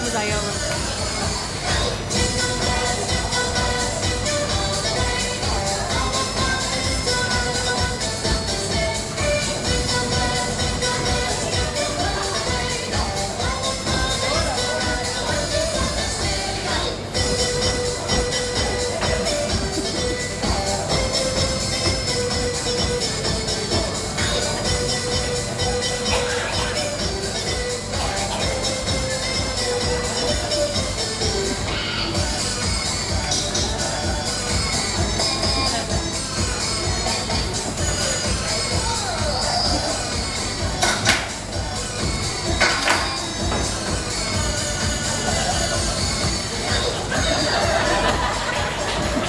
Bang.